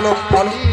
Aló, aló.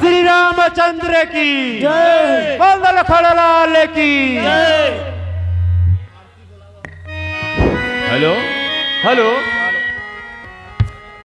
Shri Ramchandra की बोल लखड़लाल की। हेलो? हेलो?